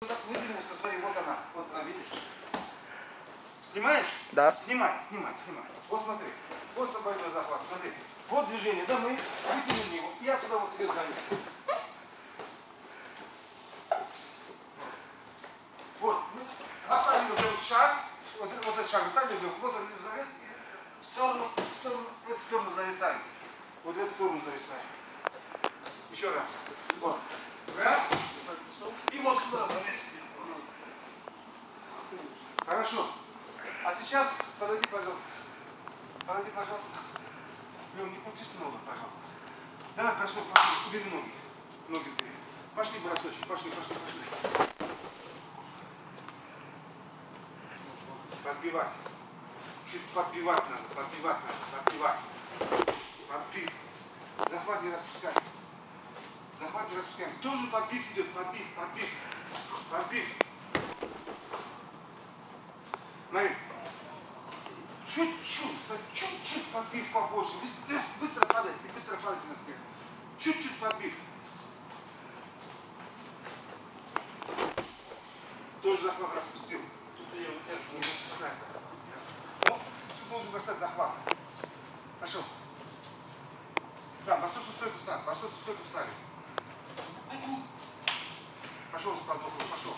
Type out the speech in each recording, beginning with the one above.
Так выдвинулся, смотри, вот она, вот она, видишь? Снимаешь? Да. Снимай, снимай, снимай. Вот смотри, вот собойной захват, смотри. Вот движение, да, мы вытянули его, и отсюда вот идет завис. Вот, ну, оставили вот шаг, вот, вот этот шаг оставили, вот он завис, и в сторону, в сторону, в эту сторону зависаем. Вот в эту сторону зависаем. Еще раз. Вот. Раз. И вот сюда завесили. Хорошо. А сейчас подойди, пожалуйста. Подойди, пожалуйста. Лен, не крутись много, пожалуйста. Давай бросок, пошли, убери ноги. Ноги убери. Пошли, бросочки, пошли, пошли, пошли. Подбивать. Чуть подбивать надо, подбивать надо, подбивать. Подбив. Захват не распускай. Захват не распускаем. Тоже подбив идет, подбив, подбив. Подбив. Смотри. Чуть-чуть, чуть-чуть подбив побольше. Быстро, быстро падайте, быстро падайте на спину. Чуть-чуть подбив. Тоже захват распустил. Тут я удержу. Вот, тут должен бросать захват. Пошел. Стань, восточную стойку стань, восточную стойку стали. Пошел с подвохом, пошел.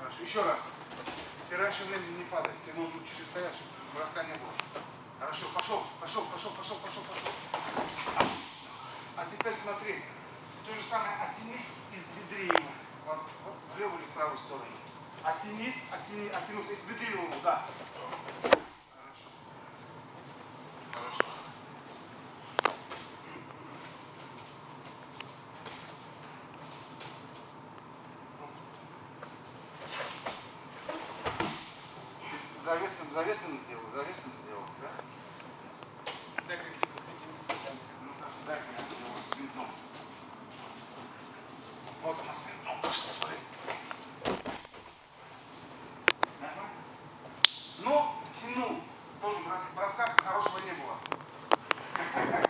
Хорошо, еще раз. Ты раньше времени не падай. Должен быть чуть-чуть стоять, чтобы броска не было. Хорошо, пошел, пошел, пошел, пошел, пошел, пошел. А теперь смотри. То же самое оттянись из бедри. Вот, вот в левую или в правую сторону. Оттянись, оттяни, оттянулся из бедри да. завесами сделал, завесами сделал, да? Так как Ну так, да, я сделал с винтом. Вот она с винтом пошла, смотри. Ага. Но ну, тянул. Тоже бросак хорошего не было.